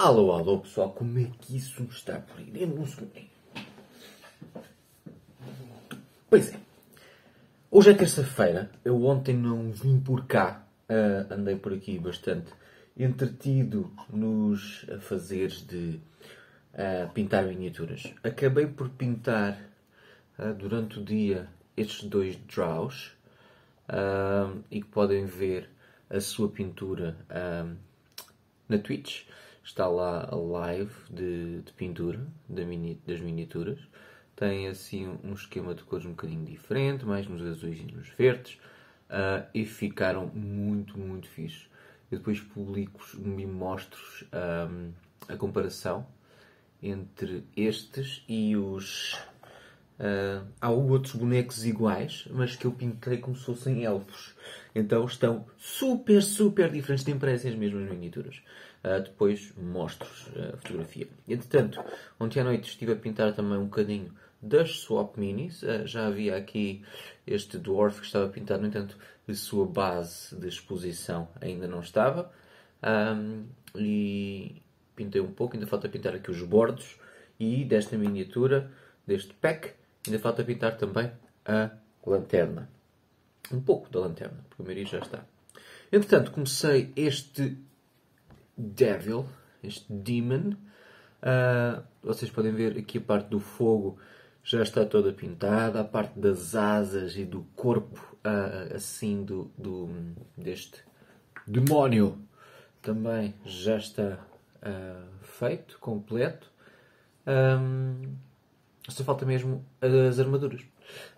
Alô, alô pessoal, como é que isso está por aí? Dê-me um segundinho. Pois é, hoje é terça-feira, eu ontem não vim por cá, uh, andei por aqui bastante entretido nos afazeres de uh, pintar miniaturas. Acabei por pintar uh, durante o dia estes dois draws e que podem ver a sua pintura na Twitch está lá a live de, de pintura mini, das miniaturas. Tem assim um esquema de cores um bocadinho diferente, mais nos azuis e nos verdes. Uh, e ficaram muito, muito fixe. Eu depois publico e mostro um, a comparação entre estes e os. Uh, há outros bonecos iguais, mas que eu pintei como se fossem elfos. Então estão super, super diferentes. Nem parecem as mesmas miniaturas. Uh, depois mostro a fotografia. Entretanto, ontem à noite estive a pintar também um bocadinho das Swap Minis. Uh, já havia aqui este Dwarf que estava pintado, no entanto, a sua base de exposição ainda não estava. Um, e pintei um pouco, ainda falta pintar aqui os bordos. E desta miniatura, deste pack, ainda falta pintar também a lanterna. Um pouco da lanterna, porque o maioria já está. Entretanto, comecei este Devil, este Demon. Uh, vocês podem ver aqui a parte do fogo já está toda pintada, a parte das asas e do corpo uh, assim do, do, deste demónio também já está uh, feito, completo. Um, só falta mesmo as armaduras.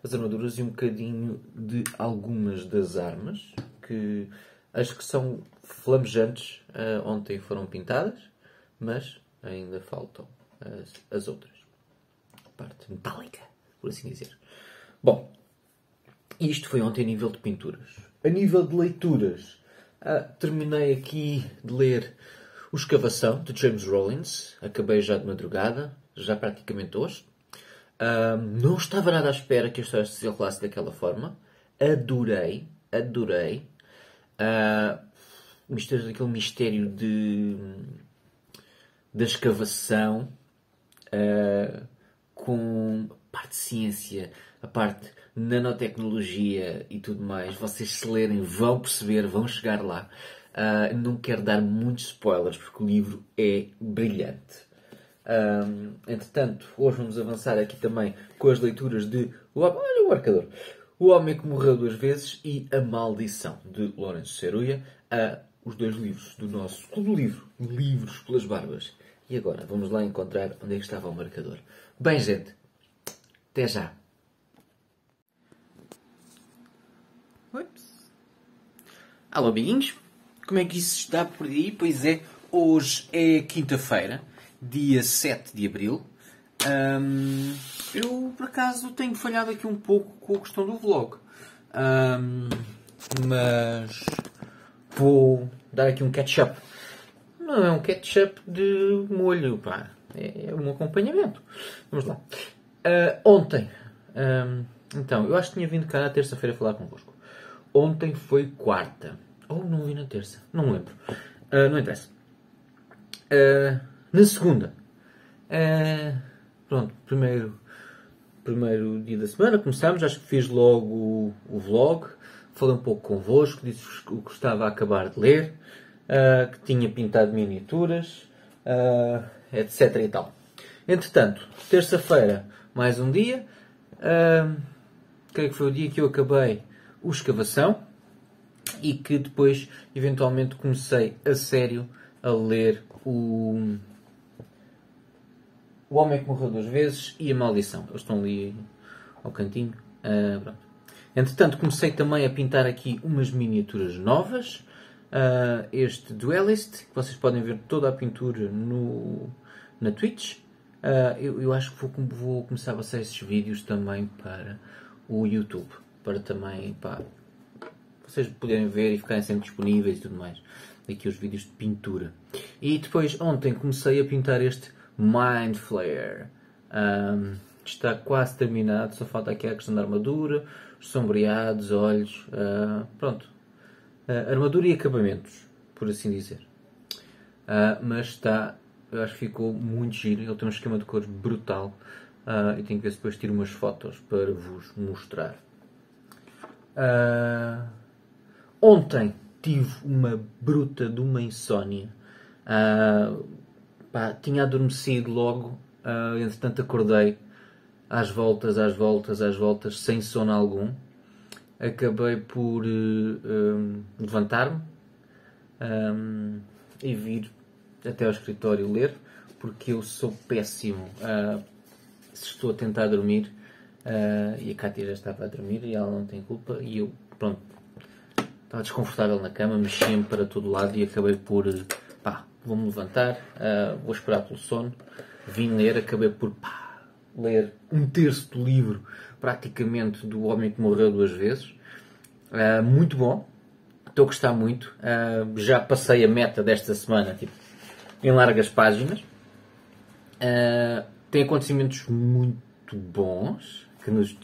As armaduras e um bocadinho de algumas das armas que acho que são flamejantes uh, ontem foram pintadas, mas ainda faltam as, as outras. A parte metálica, por assim dizer. Bom, isto foi ontem a nível de pinturas. A nível de leituras, uh, terminei aqui de ler O Escavação, de James Rollins. Acabei já de madrugada, já praticamente hoje. Uh, não estava nada à espera que a história se desenrolasse daquela forma. Adorei, adorei. Uh, mistério daquele mistério de da escavação uh, com a parte de ciência, a parte nanotecnologia e tudo mais. Vocês se lerem vão perceber, vão chegar lá. Uh, não quero dar muitos spoilers porque o livro é brilhante. Um, entretanto, hoje vamos avançar aqui também com as leituras de Olha o marcador. O Homem que Morreu Duas Vezes e A Maldição, de Lourenço Ceruia. Uh, os dois livros do nosso Clube Livro, Livros pelas Barbas. E agora, vamos lá encontrar onde é que estava o marcador. Bem, gente, até já. Ups. Alô, amiguinhos. Como é que isso está por aí? Pois é, hoje é quinta-feira, dia 7 de abril. Um, eu, por acaso, tenho falhado aqui um pouco com a questão do vlog. Um, mas vou dar aqui um ketchup. Não é um ketchup de molho, pá. É um acompanhamento. Vamos lá. Uh, ontem, um, então, eu acho que tinha vindo cá na terça-feira falar convosco. Ontem foi quarta. Ou não vi na terça, não lembro. Uh, não interessa. Uh, na segunda, pronto, primeiro, primeiro dia da semana, começámos. Acho que fiz logo o, o vlog falei um pouco convosco, disse o que estava a acabar de ler, uh, que tinha pintado miniaturas, uh, etc. e tal. Entretanto, terça-feira, mais um dia. Uh, creio que foi o dia que eu acabei o escavação e que depois, eventualmente, comecei a sério a ler o. O Homem que Morreu Duas Vezes e A Maldição. Eles estão ali ao cantinho. Uh, pronto. Entretanto, comecei também a pintar aqui umas miniaturas novas. Uh, este Duelist, que vocês podem ver toda a pintura no, na Twitch. Uh, eu, eu, acho que vou, vou, começar a passar esses vídeos também para o YouTube. Para também, pá, vocês poderem ver e ficarem sempre disponíveis e tudo mais. Aqui os vídeos de pintura. E depois, ontem, comecei a pintar este Mind Flare. Um, está quase terminado, só falta aqui a questão da armadura, sombreados, olhos, uh, pronto. Uh, armadura e acabamentos, por assim dizer. Uh, mas está Eu acho que ficou muito giro. Ele tem um esquema de cores brutal. Uh, e tenho que ver se depois tiro umas fotos para vos mostrar. Ontem tive uma bruta de uma insónia. Uh, pá, tinha adormecido logo, uh, entretanto acordei às voltas, às voltas, às voltas, sem sono algum. Acabei por uh, levantar-me um, e vir até ao escritório ler, porque eu sou péssimo uh, se estou a tentar dormir. Uh, e a Cátia já estava a dormir e ela não tem culpa. E eu, pronto, estava desconfortável na cama, mexia-me para todo lado e acabei por, vou-me levantar, uh, vou esperar pelo sono. Vim ler, acabei por, pá, ler um terço do livro, praticamente, do Homem que Morreu Duas Vezes. Uh, muito bom, estou a gostar muito. Uh, já passei a meta desta semana, tipo, em largas páginas. Tem acontecimentos muito bons que nos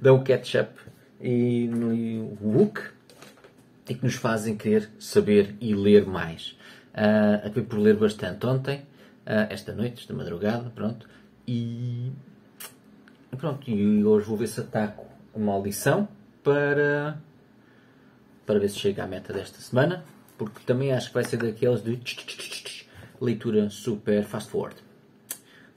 dão catch-up e no look e que nos fazem querer saber e ler mais. Uh, acabei por ler bastante ontem, uh, esta noite, esta madrugada, pronto, e pronto, e hoje vou ver se ataco a maldição para, para ver se chega à meta desta semana, porque também acho que vai ser daqueles de leitura super fast forward.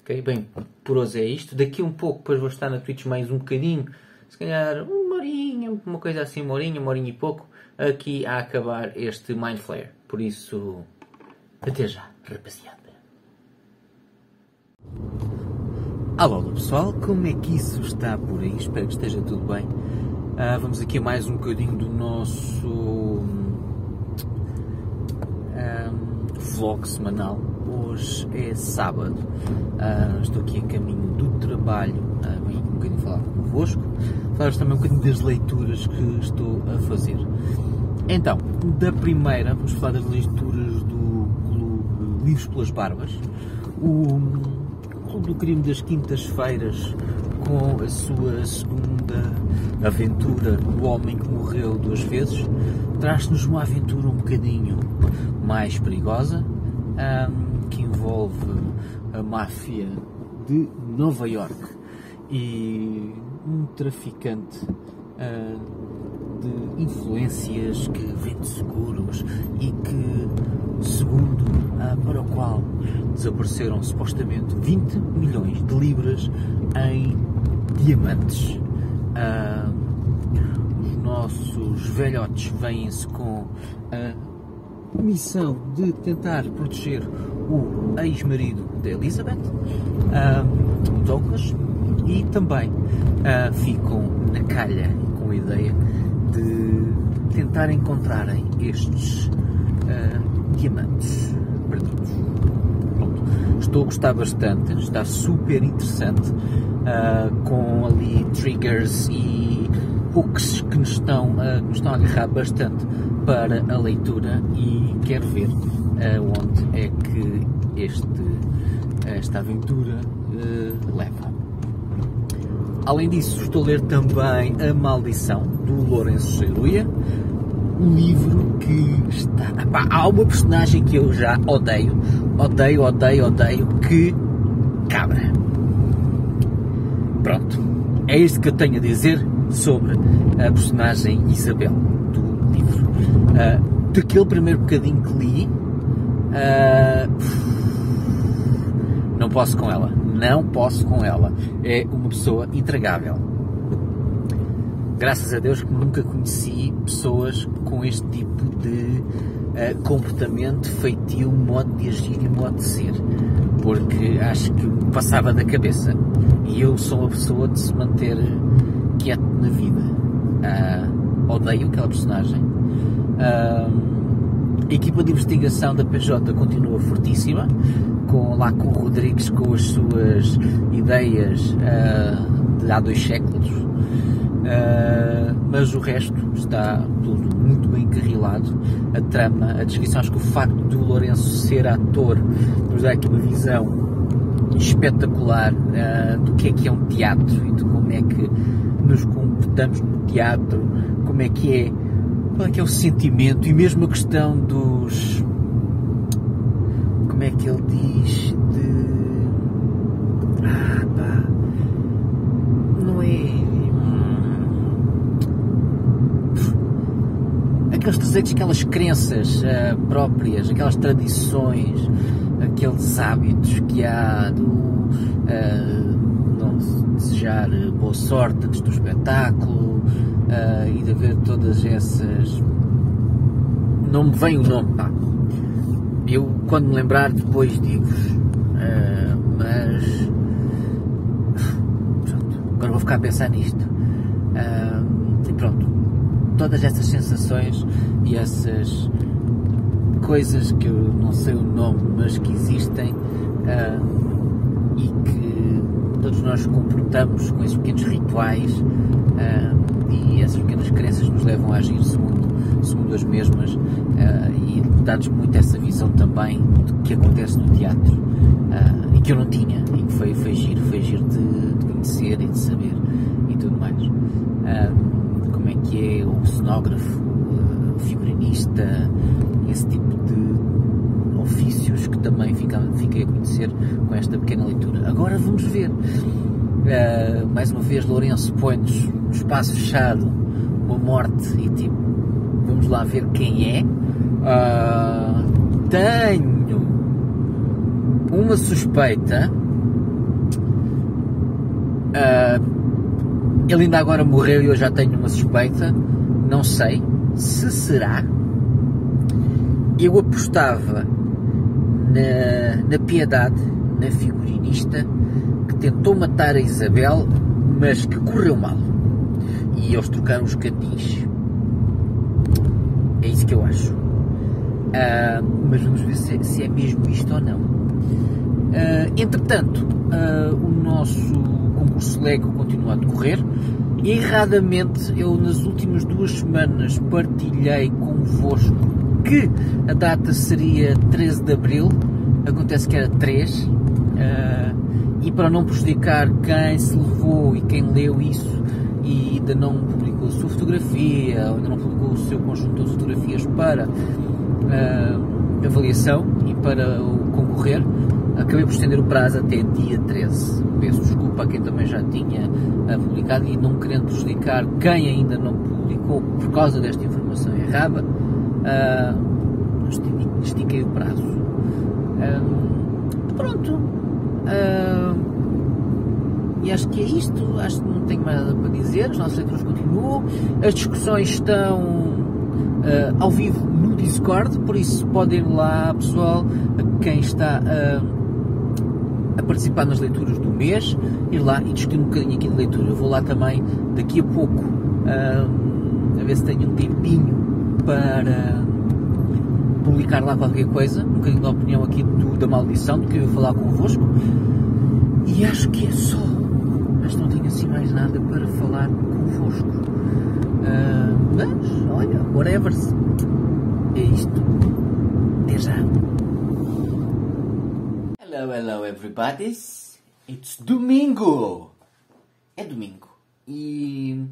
Ok, bem, por hoje é isto. Daqui um pouco, depois vou estar na Twitch mais um bocadinho, se calhar uma horinha, uma coisa assim, uma horinha, uma horinha e pouco, aqui a acabar este Mind Flare. Por isso, até já, rapaziada. Alô pessoal, como é que isso está por aí? Espero que esteja tudo bem. Uh, vamos aqui a mais um bocadinho do nosso um, vlog semanal. Hoje é sábado, uh, estou aqui a caminho do trabalho, uh, vim um bocadinho falar convosco, falar também um bocadinho das leituras que estou a fazer. Então, da primeira, vamos falar das leituras do Livros pelas Barbas. O Clube do Crime das Quintas-Feiras, com a sua segunda aventura, O Homem que Morreu Duas Vezes, traz-nos uma aventura um bocadinho mais perigosa, um, que envolve a máfia de Nova York e um traficante uh, de influências que vende seguros e que, segundo para o qual desapareceram supostamente 20 milhões de libras em diamantes. Uh, os nossos velhotes vêm-se com a missão de tentar proteger o ex-marido de Elizabeth, uh, Douglas, e também uh, ficam na calha com a ideia de tentar encontrarem estes uh, diamantes perdidos. Pronto. Estou a gostar bastante, está super interessante, uh, com ali triggers e hooks que nos estão, uh, nos estão a agarrar bastante para a leitura e quero ver onde é que este, esta aventura leva. Além disso, estou a ler também A Maldição, do Lourenço Ceruia, um livro que está. Há uma personagem que eu já odeio, odeio, odeio, odeio, que. cabra. Pronto. É isto que eu tenho a dizer sobre a personagem Isabel do livro. Uh, daquele primeiro bocadinho que li, uh, não posso com ela não posso com ela. É uma pessoa intragável. Graças a Deus que nunca conheci pessoas com este tipo de uh, comportamento, feitio, modo de agir e modo de ser. Porque acho que passava da cabeça. E eu sou uma pessoa de se manter quieto na vida. Uh, odeio aquela personagem. Uh, a equipa de investigação da PJ continua fortíssima, com, lá com o Rodrigues com as suas ideias uh, de há dois séculos, uh, mas o resto está tudo muito bem encarrilado. A trama, a descrição, acho que o facto do Lourenço ser ator nos dá aqui uma visão espetacular uh, do que é que é um teatro e de como é que nos comportamos no teatro, como é que é qual é que é o sentimento e mesmo a questão dos como é que ele diz de. Ah, pá. Não é. Aqueles desejos, aquelas crenças uh, próprias, aquelas tradições, aqueles hábitos que há do. Uh, não desejar boa sorte antes do espetáculo uh, e de haver todas essas. Não me vem o nome, pá eu, quando me lembrar, depois digo-vos. Uh, mas. Pronto, agora vou ficar a pensar nisto. Uh, e pronto. Todas essas sensações e essas coisas que eu não sei o nome, mas que existem uh, e que todos nós comportamos com esses pequenos rituais e essas pequenas crenças nos levam a agir segundo, segundo as mesmas e dá-nos muito essa visão também do que acontece no teatro uh, e que eu não tinha e que foi, foi giro, foi giro de, de conhecer e de saber e tudo mais. Uh, como é que é o cenógrafo, uh, o figurinista, esse tipo de ofícios que também fiquei a conhecer com esta pequena leitura. Agora vamos ver. Mais uma vez, Lourenço põe-nos no espaço fechado, uma morte e tipo, vamos lá ver quem é Uh, tenho uma suspeita. Uh, ele ainda agora morreu e eu já tenho uma suspeita. Não sei se será. Eu apostava na, na piedade, na figurinista, tentou matar a Isabel, mas que correu mal. E eles trocaram os catins. É isso que eu acho. Uh, mas vamos ver se, se, é mesmo isto ou não. Uh, entretanto, uh, o nosso concurso Lego continua a decorrer. Erradamente, eu nas últimas duas semanas partilhei convosco que a data seria 13 de Abril, acontece que era 3, e para não prejudicar quem se levou e quem leu isso e ainda não publicou a sua fotografia, ou ainda não publicou o seu conjunto de fotografias para uh, avaliação e para o concorrer, acabei por estender o prazo até dia 13. Peço desculpa a quem também já tinha uh, publicado e não querendo prejudicar quem ainda não publicou por causa desta informação errada, uh, estiquei o prazo. Uh, pronto. Uh, e acho que é isto. Acho que não tenho mais nada para dizer. As nossas leituras continuam. As discussões estão uh, ao vivo no Discord, por isso podem ir lá, pessoal, quem está uh, a participar nas leituras do mês, ir lá e discutir um bocadinho aqui de leitura. Eu vou lá também daqui a pouco uh, a ver se tenho um tempinho para publicar lá qualquer coisa, um bocadinho da opinião aqui do, da maldição, do que eu ia falar convosco. E acho que é só. Que não tenho assim mais nada para falar convosco. Uh, mas, olha, whatever. É isto. Até já. Hello, hello, everybody. It's domingo. É domingo. E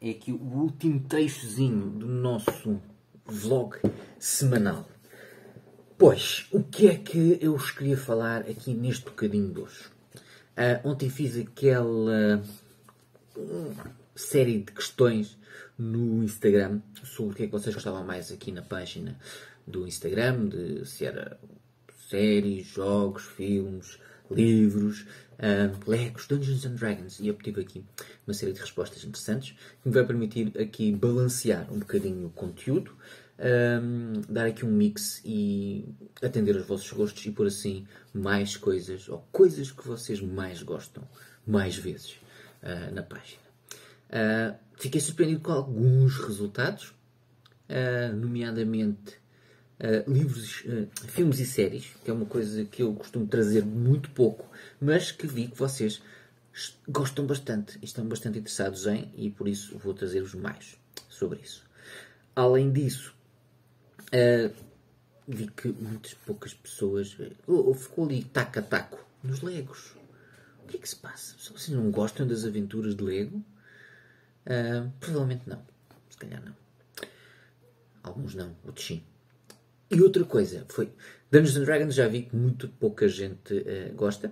é aqui o último trechozinho do nosso vlog semanal. Pois, o que é que eu vos queria falar aqui neste bocadinho de hoje? Uh, ontem fiz aquela série de questões no Instagram sobre o que é que vocês gostavam mais aqui na página do Instagram, de se era séries, jogos, filmes, livros, Legos, Dungeons and Dragons. E obtive aqui uma série de respostas interessantes que me vai permitir aqui balancear um bocadinho o conteúdo, um, dar aqui um mix e atender aos vossos gostos e por assim mais coisas ou coisas que vocês mais gostam mais vezes uh, na página. Uh, fiquei surpreendido com alguns resultados, uh, nomeadamente uh, livros, filmes e séries, que é uma coisa que eu costumo trazer muito pouco, mas que vi que vocês gostam bastante e estão bastante interessados em, e por isso vou trazer-vos mais sobre isso. Além disso, vi que muitas poucas pessoas oh, ficou ali taco a taco nos Legos. O que é que se passa? Vocês não gostam das aventuras de Lego, Uh, provavelmente não. Se calhar não. Alguns não, outros sim. E outra coisa, foi Dungeons and Dragons já vi que muito pouca gente uh, gosta.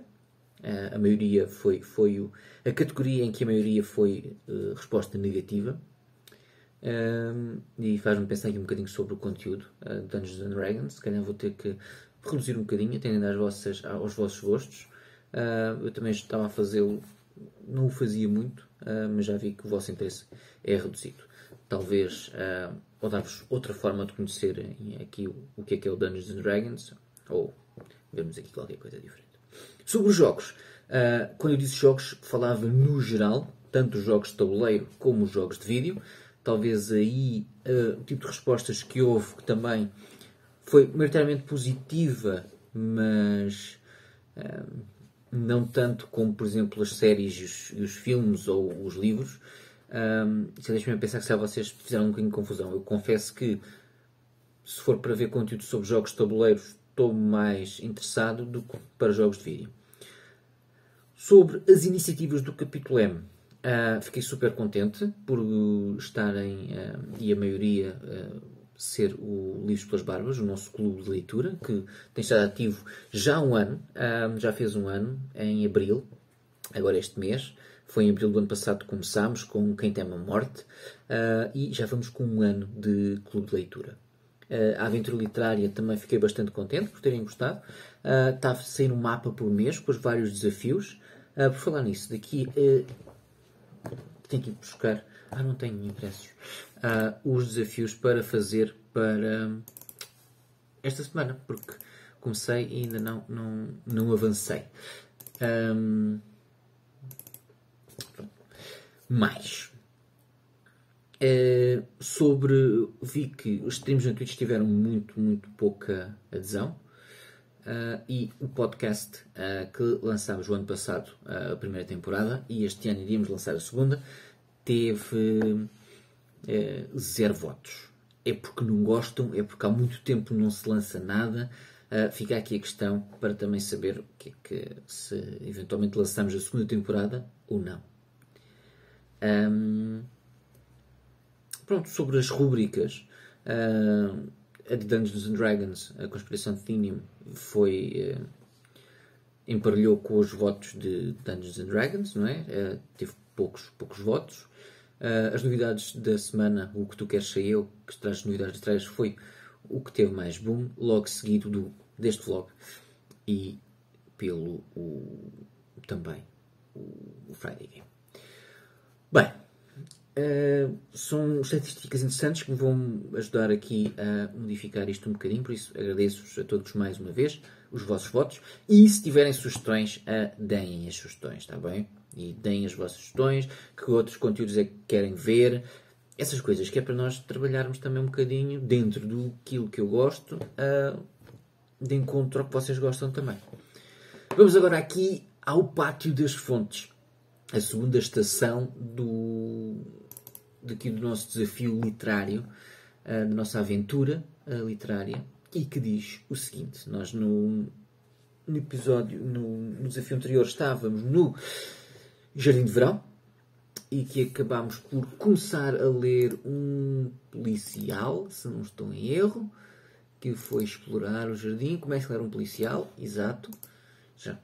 Uh, a maioria foi, foi o, a categoria em que a maioria foi uh, resposta negativa. Um, e faz-me pensar aqui um bocadinho sobre o conteúdo uh, Dungeons and Dragons. Se calhar vou ter que reduzir um bocadinho, atendendo às vossas, aos vossos gostos. Eu também estava a fazê-lo, não o fazia muito, mas já vi que o vosso interesse é reduzido. Talvez ou dar-vos outra forma de conhecer aqui o, que é que é o Dungeons and Dragons, ou vermos aqui qualquer coisa diferente. Sobre os jogos, quando eu disse jogos, falava no geral, tanto os jogos de tabuleiro como os jogos de vídeo talvez aí uh, o tipo de respostas que houve que também foi maioritariamente positiva, mas uh, não tanto como, por exemplo, as séries e os, e os filmes ou os livros. Um, isso deixa-me pensar que se vocês fizeram um bocadinho de confusão. Eu confesso que, se for para ver conteúdo sobre jogos de tabuleiro, estou mais interessado do que para jogos de vídeo. Sobre as iniciativas do capítulo M, Uh, fiquei super contente por estarem, uh, e a maioria, uh, ser o Livros pelas Barbas, o nosso clube de leitura, que tem estado ativo já há um ano, já fez um ano, em abril, agora este mês. Foi em abril do ano passado que começámos com Quem Teme a Morte e já vamos com um ano de clube de leitura. a aventura literária também fiquei bastante contente por terem gostado. está a sair um mapa por mês com os vários desafios. por falar nisso, daqui tenho que ir buscar. Ah, não tenho impressos. Uh, os desafios para fazer para esta semana, porque comecei e ainda não, não, não avancei. Um, mais. Uh, sobre. Vi que os streams na Twitch tiveram muito, muito pouca adesão. Uh, e o podcast uh, que lançámos o ano passado, a primeira temporada, e este ano iríamos lançar a segunda, teve zero votos. É porque não gostam, é porque há muito tempo não se lança nada. fica aqui a questão para também saber o que é que se eventualmente lançamos a segunda temporada ou não. Um, pronto, sobre as rubricas, a de Dungeons and Dragons, a conspiração de Thinium, foi. Uh, emparelhou com os votos de Dungeons and Dragons, não é? Uh, teve poucos, poucos votos. Uh, as novidades da semana, o que tu queres ser eu, que traz novidades de trás, foi o que teve mais boom, logo seguido do, deste vlog e pelo o, também o Friday Game. Bem, Uh, são estatísticas interessantes que me vão ajudar aqui a modificar isto um bocadinho, por isso agradeço-vos a todos mais uma vez os vossos votos e se tiverem sugestões, uh, deem as sugestões, está bem? E deem as vossas sugestões, que outros conteúdos é que querem ver, essas coisas, que é para nós trabalharmos também um bocadinho dentro do que eu gosto, uh, de encontro ao que vocês gostam também. Vamos agora aqui ao Pátio das Fontes, a segunda estação do do nosso desafio literário, uh, da nossa aventura uh, literária, e que diz o seguinte: nós no, no episódio, no, no, desafio anterior, estávamos no Jardim de Verão e que acabámos por começar a ler um policial, se não estou em erro, que foi explorar o jardim. Começa a ler um policial, exato. Já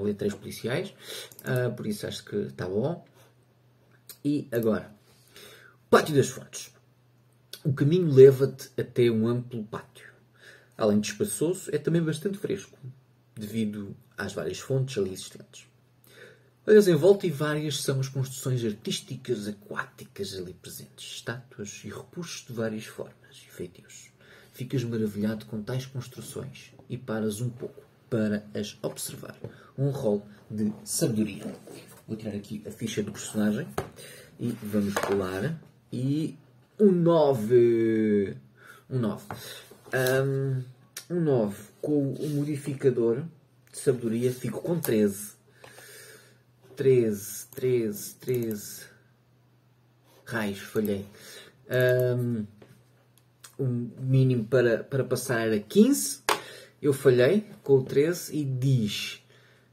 ler três policiais, uh, por isso acho que está bom. E agora, Pátio das Fontes. O caminho leva-te até um amplo pátio. Além de espaçoso, é também bastante fresco, devido às várias fontes ali existentes. Olhas em volta e várias são as construções artísticas aquáticas ali presentes, estátuas e repuxos de várias formas e feitios. Ficas maravilhado com tais construções e paras um pouco para as observar. Um rol de sabedoria. Vou tirar aqui a ficha do personagem e vamos pular e um 9. Um 9. Um, um 9 com o modificador de sabedoria fico com 13. 13, 13, 13. Raios, falhei. Um, o mínimo para, para passar era 15. Eu falhei com o 13 e diz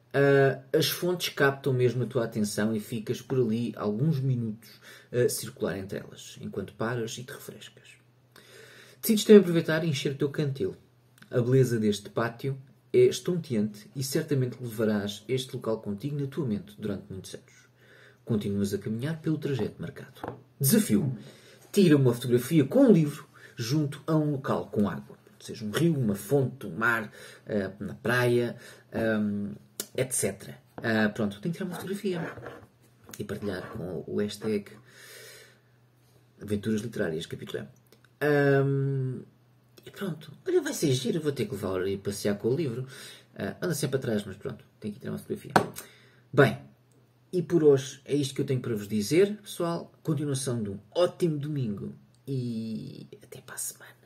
Uh, as fontes captam mesmo a tua atenção e ficas por ali alguns minutos a circular entre elas, enquanto paras e te refrescas. Decides também aproveitar e encher o teu cantil. A beleza deste pátio é estonteante e certamente levarás este local contigo na tua mente durante muitos anos. Continuas a caminhar pelo trajeto marcado. Desafio. Tira uma fotografia com um livro junto a um local com água. Seja um rio, uma fonte, um mar, uh, na praia, um, etc. Uh, pronto, tenho que tirar uma fotografia e partilhar com o hashtag Aventuras Literárias, capítulo um, E pronto, olha, vai ser giro, vou ter que levar e passear com o livro. Anda sempre atrás, mas pronto, tenho que tirar uma fotografia. Bem, e por hoje é isto que eu tenho para vos dizer, pessoal. Continuação de um ótimo domingo e até para a semana.